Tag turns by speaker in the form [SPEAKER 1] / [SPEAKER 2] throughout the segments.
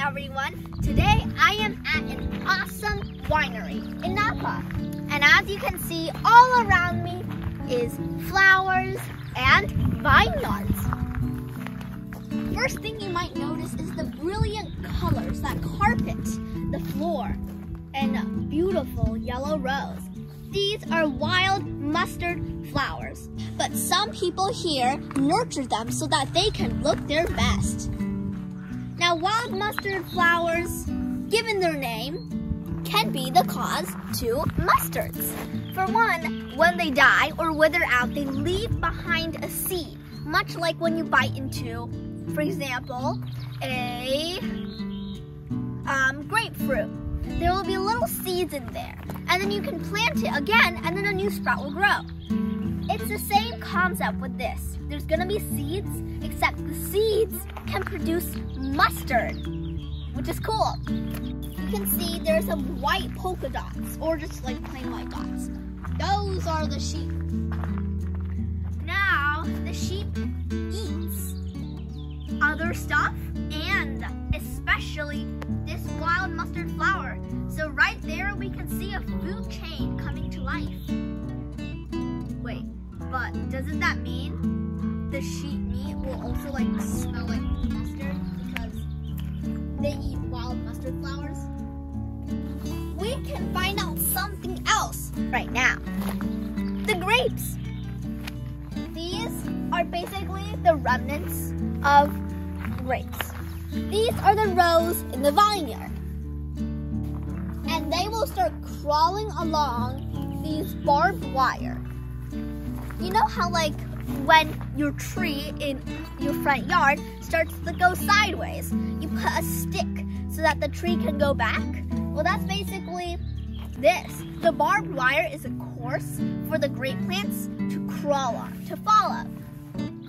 [SPEAKER 1] everyone. Today I am at an awesome winery in Napa. And as you can see, all around me is flowers and vineyards. First thing you might notice is the brilliant colors that carpet the floor and beautiful yellow rose. These are wild mustard flowers, but some people here nurture them so that they can look their best. Wild mustard flowers, given their name, can be the cause to mustards. For one, when they die or wither out, they leave behind a seed, much like when you bite into, for example, a um, grapefruit. There will be little seeds in there, and then you can plant it again, and then a new sprout will grow. It's the same concept with this. There's gonna be seeds, except the seeds can produce mustard, which is cool. You can see there's some white polka dots, or just like plain white dots. Those are the sheep. Now, the sheep eats other stuff, and especially this wild mustard flower. So right there, we can see a food chain coming to life. Wait, but doesn't that mean will also like smell like mustard because they eat wild mustard flowers? We can find out something else right now. The grapes. These are basically the remnants of grapes. These are the rows in the vineyard. And they will start crawling along these barbed wire. You know how like when your tree in your front yard starts to go sideways, you put a stick so that the tree can go back? Well, that's basically this. The barbed wire is a course for the grape plants to crawl on, to follow,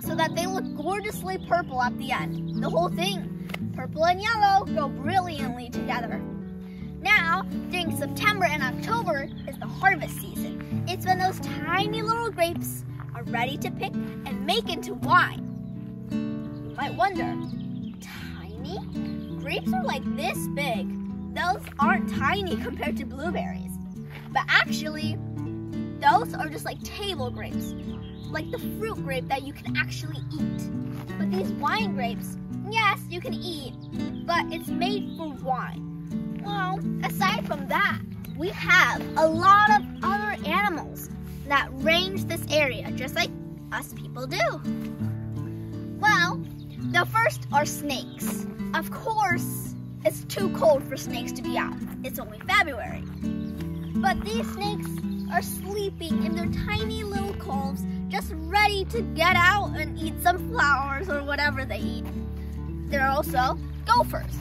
[SPEAKER 1] so that they look gorgeously purple at the end. The whole thing, purple and yellow, go brilliantly together. Now, during September and October is the harvest season. It's when those tiny little grapes are ready to pick and make into wine. You might wonder, tiny? Grapes are like this big. Those aren't tiny compared to blueberries. But actually, those are just like table grapes, like the fruit grape that you can actually eat. But these wine grapes, yes, you can eat, but it's made for wine. Well, aside from that, we have a lot of other animals that range this area, just like us people do. Well, the first are snakes. Of course, it's too cold for snakes to be out. It's only February. But these snakes are sleeping in their tiny little coves, just ready to get out and eat some flowers or whatever they eat. There are also gophers.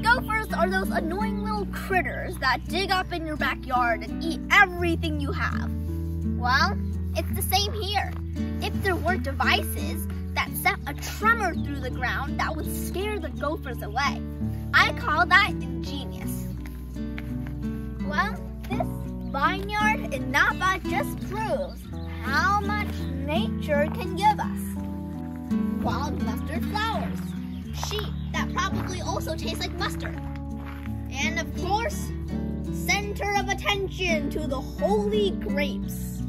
[SPEAKER 1] Gophers are those annoying little critters that dig up in your backyard and eat everything you have. Well, it's the same here. If there weren't devices that sent a tremor through the ground that would scare the gophers away, I call that ingenious. Well, this vineyard in Napa just proves how much nature can give us. Wild mustard flowers, sheep that probably also taste like mustard, and of course, attention to the holy grapes.